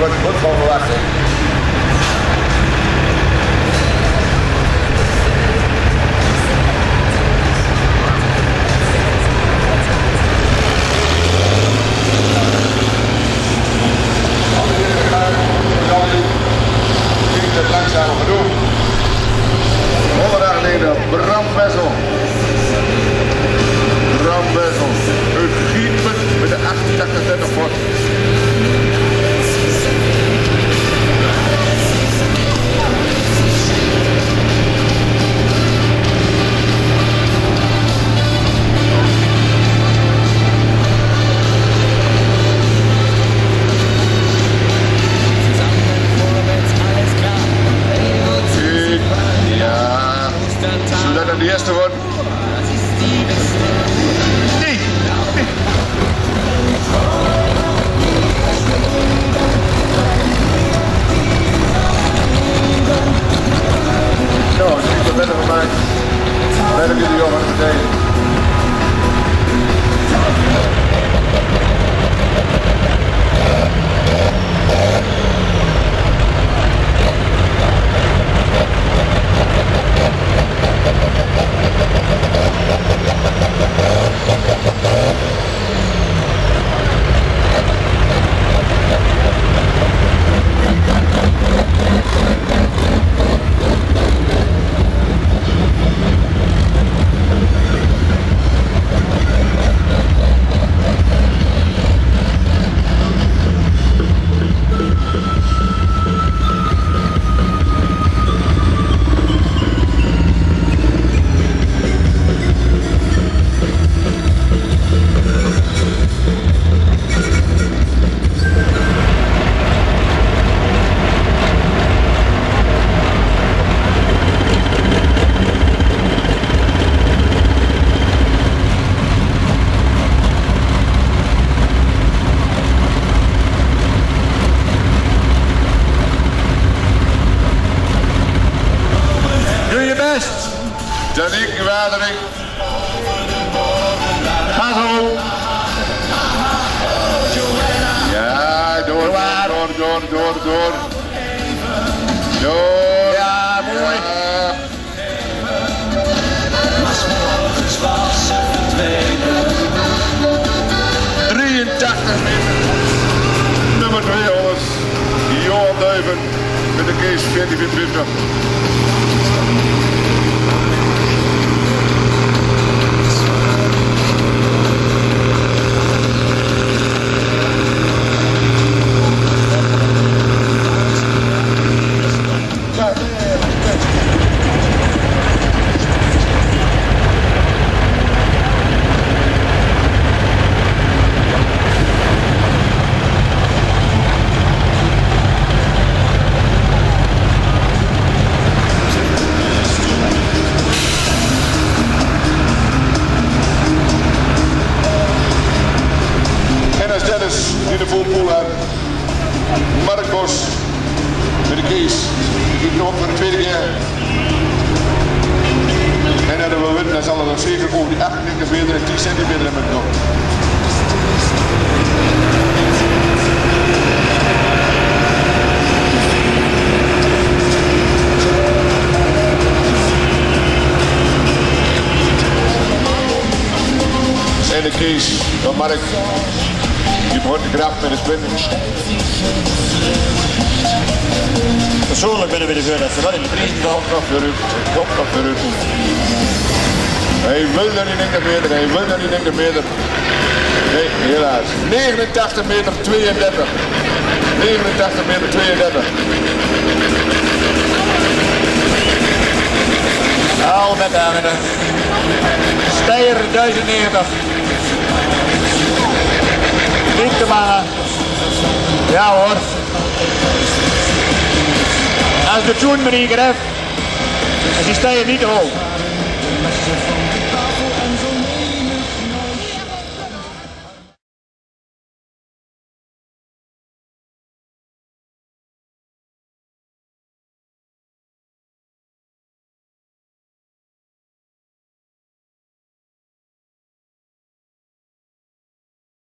what, what's overlapping. Ja. Zullen dat de eerste worden? Ga zo. Ja, door, door, door, door, door. Door. Ja, mooi. Ja. meter. Nummer 200. Johan Duiven met de Kees 1424. In de voorpoel hebt. Mark Bos met de Kees. Die doet nog voor de tweede keer. En dat we winnen, dan zal nog zeker over die 98 meter en 10 centimeter hebben nog. En de Kees van Mark. Die begon te grappen met de sprinter. Persoonlijk ben ik weer de dat ze wel in de. Komt nog vooruit. Hij wil er niet in de meter. Hij wil er niet in de meter. Nee, helaas. 89 meter 32. 89 meter 32. Al met de Steier 1090. Niet te maken. Ja hoor. Als de Tjoen me niet heeft, is die Steier niet hoog.